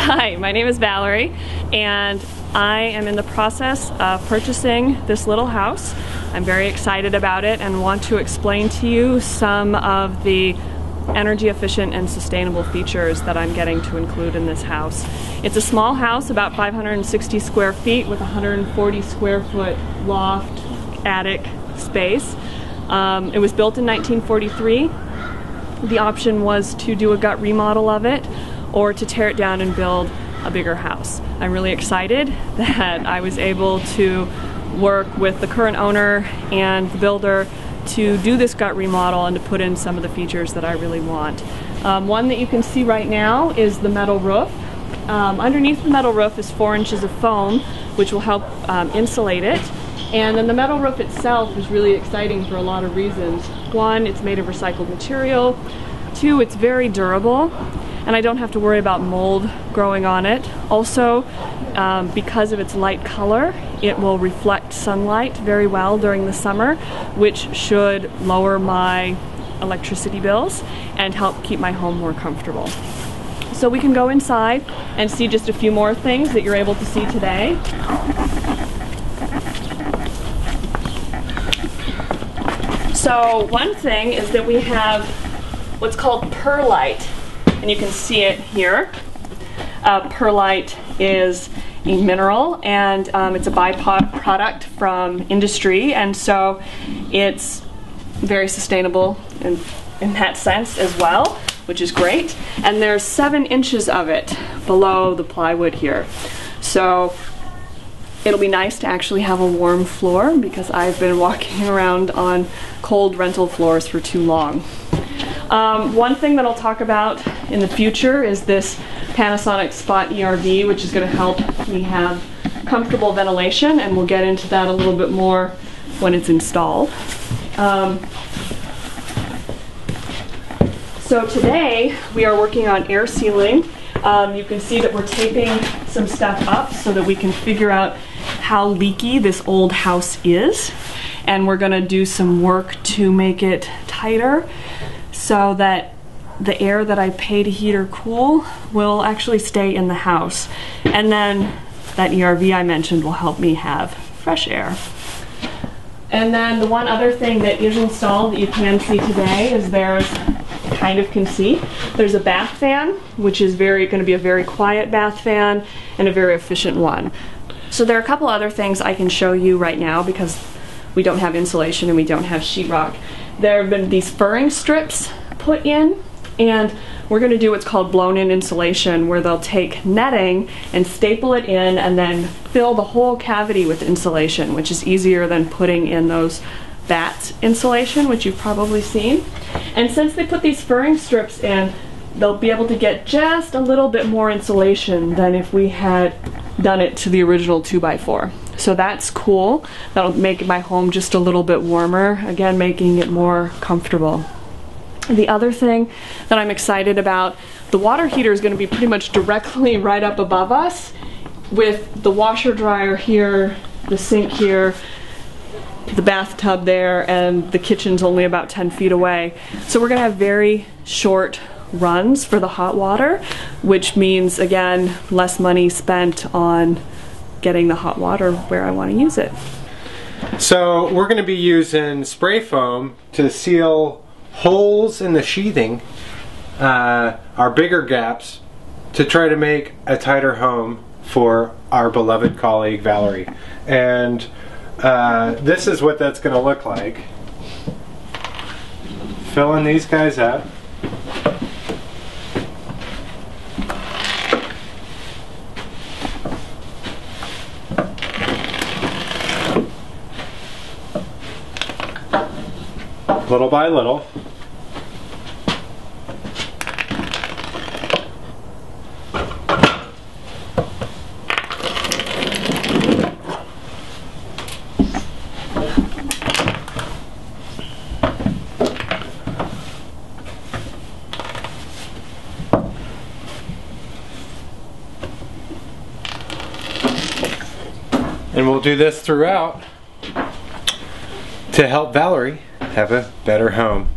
Hi, my name is Valerie and I am in the process of purchasing this little house. I'm very excited about it and want to explain to you some of the energy efficient and sustainable features that I'm getting to include in this house. It's a small house, about 560 square feet with 140 square foot loft attic space. Um, it was built in 1943. The option was to do a gut remodel of it or to tear it down and build a bigger house. I'm really excited that I was able to work with the current owner and the builder to do this gut remodel and to put in some of the features that I really want. Um, one that you can see right now is the metal roof. Um, underneath the metal roof is four inches of foam, which will help um, insulate it. And then the metal roof itself is really exciting for a lot of reasons. One, it's made of recycled material. Two, it's very durable and I don't have to worry about mold growing on it. Also, um, because of its light color, it will reflect sunlight very well during the summer, which should lower my electricity bills and help keep my home more comfortable. So we can go inside and see just a few more things that you're able to see today. So one thing is that we have what's called perlite and you can see it here. Uh, perlite is a mineral and um, it's a byproduct from industry and so it's very sustainable in, in that sense as well which is great. And there's seven inches of it below the plywood here. So it'll be nice to actually have a warm floor because I've been walking around on cold rental floors for too long. Um, one thing that I'll talk about in the future is this Panasonic Spot ERV, which is going to help me have comfortable ventilation, and we'll get into that a little bit more when it's installed. Um, so today we are working on air sealing. Um, you can see that we're taping some stuff up so that we can figure out how leaky this old house is. And we're gonna do some work to make it tighter so that the air that I pay to heat or cool will actually stay in the house. And then that ERV I mentioned will help me have fresh air. And then the one other thing that is installed that you can see today is there's kind of can see. There's a bath fan, which is very going to be a very quiet bath fan and a very efficient one. So there are a couple other things I can show you right now because we don't have insulation and we don't have sheetrock. There have been these furring strips put in and we're going to do what's called blown in insulation where they'll take netting and staple it in and then fill the whole cavity with insulation which is easier than putting in those batt insulation which you've probably seen. And since they put these furring strips in they'll be able to get just a little bit more insulation than if we had done it to the original 2x4 so that's cool. That'll make my home just a little bit warmer again making it more comfortable the other thing that I'm excited about, the water heater is going to be pretty much directly right up above us with the washer dryer here, the sink here, the bathtub there, and the kitchen's only about 10 feet away. So we're going to have very short runs for the hot water, which means, again, less money spent on getting the hot water where I want to use it. So we're going to be using spray foam to seal holes in the sheathing uh, are bigger gaps to try to make a tighter home for our beloved colleague Valerie. And uh, this is what that's going to look like. Filling these guys up. Little by little. And we'll do this throughout to help Valerie have a better home.